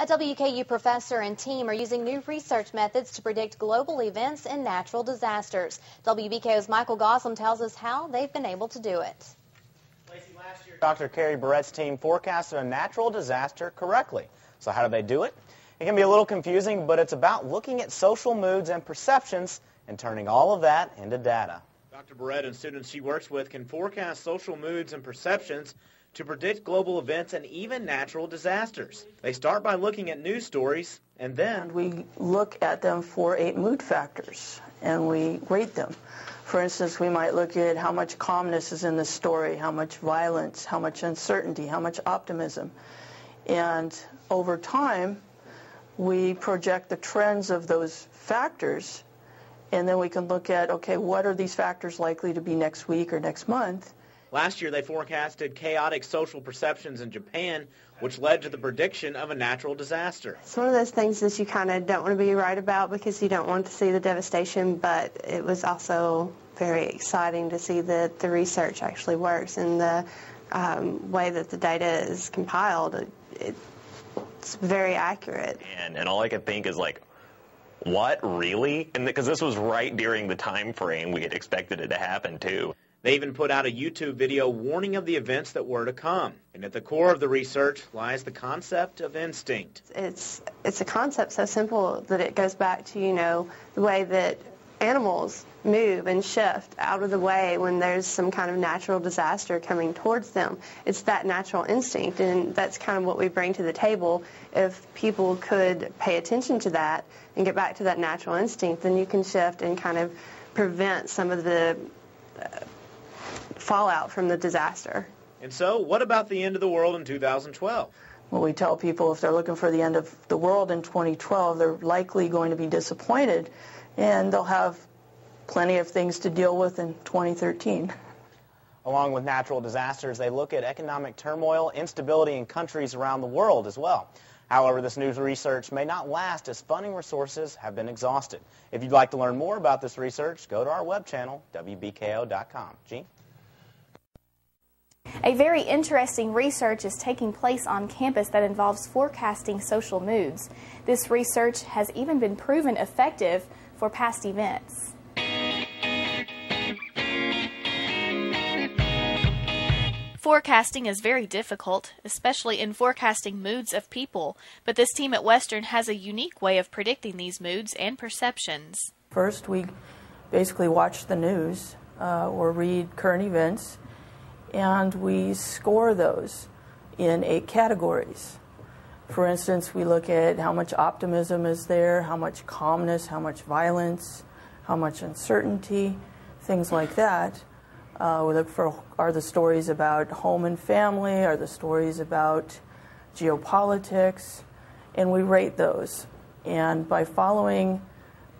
A WKU professor and team are using new research methods to predict global events and natural disasters. WBKO's Michael Goslin tells us how they've been able to do it. Lacey, last year, Dr. Cari Bourette's team forecasted a natural disaster correctly. So how do they do it? It can be a little confusing, but it's about looking at social moods and perceptions and turning all of that into data. Dr. Bourette and students she works with can forecast social moods and perceptions to predict global events and even natural disasters. They start by looking at news stories and then we look at them for eight mood factors and we rate them. For instance, we might look at how much calmness is in the story, how much violence, how much uncertainty, how much optimism. And over time, we project the trends of those factors and then we can look at, okay, what are these factors likely to be next week or next month? Last year, they forecasted chaotic social perceptions in Japan, which led to the prediction of a natural disaster. It's one of those things that you kind of don't want to be right about because you don't want to see the devastation, but it was also very exciting to see that the research actually works and the um, way that the data is compiled. It, it's very accurate. And, and all I could think is like, what really? And because this was right during the time frame we had expected it to happen too. They even put out a YouTube video warning of the events that were to come. And at the core of the research lies the concept of instinct. It's it's a concept so simple that it goes back to, you know, the way that animals move and shift out of the way when there's some kind of natural disaster coming towards them. It's that natural instinct, and that's kind of what we bring to the table. If people could pay attention to that and get back to that natural instinct, then you can shift and kind of prevent some of the uh, fallout from the disaster. And so, what about the end of the world in 2012? Well, we tell people if they're looking for the end of the world in 2012, they're likely going to be disappointed, and they'll have plenty of things to deal with in 2013. Along with natural disasters, they look at economic turmoil, instability in countries around the world as well. However, this new research may not last as funding resources have been exhausted. If you'd like to learn more about this research, go to our web channel, WBKO.com. Gene? A very interesting research is taking place on campus that involves forecasting social moods. This research has even been proven effective for past events. Forecasting is very difficult, especially in forecasting moods of people, but this team at Western has a unique way of predicting these moods and perceptions. First, we basically watch the news uh, or read current events, and we score those in eight categories. For instance, we look at how much optimism is there, how much calmness, how much violence, how much uncertainty, things like that. Uh, we look for are the stories about home and family, are the stories about geopolitics, and we rate those. And by following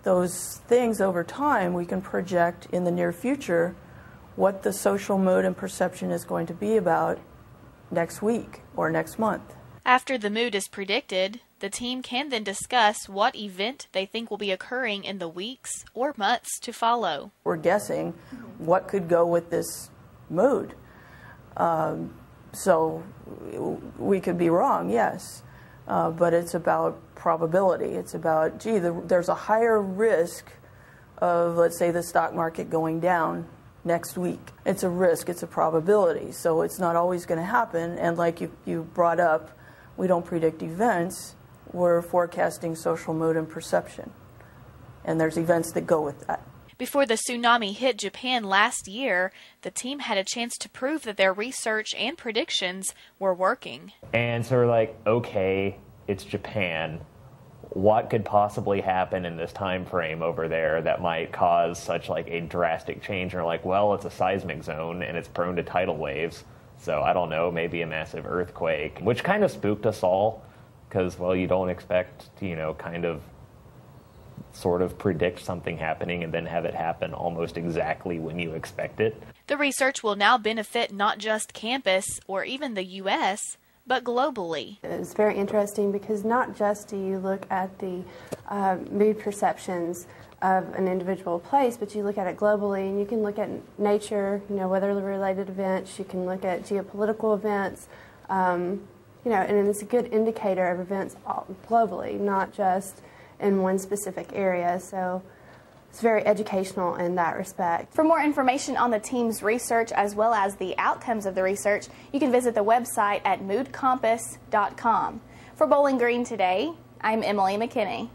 those things over time, we can project in the near future what the social mood and perception is going to be about next week or next month. After the mood is predicted, the team can then discuss what event they think will be occurring in the weeks or months to follow. We're guessing what could go with this mood. Um, so we could be wrong, yes, uh, but it's about probability. It's about, gee, the, there's a higher risk of, let's say, the stock market going down next week. It's a risk, it's a probability. So it's not always going to happen. And like you, you brought up, we don't predict events we're forecasting social mood and perception. And there's events that go with that. Before the tsunami hit Japan last year, the team had a chance to prove that their research and predictions were working. And so we're like, okay, it's Japan. What could possibly happen in this time frame over there that might cause such like a drastic change? We're like, well, it's a seismic zone and it's prone to tidal waves. So I don't know, maybe a massive earthquake, which kind of spooked us all because well you don't expect to, you know kind of sort of predict something happening and then have it happen almost exactly when you expect it. The research will now benefit not just campus or even the US, but globally. It's very interesting because not just do you look at the uh, mood perceptions of an individual place, but you look at it globally and you can look at nature, you know, weather related events, you can look at geopolitical events. Um, you know, and it's a good indicator of events globally, not just in one specific area. So it's very educational in that respect. For more information on the team's research as well as the outcomes of the research, you can visit the website at moodcompass.com. For Bowling Green today, I'm Emily McKinney.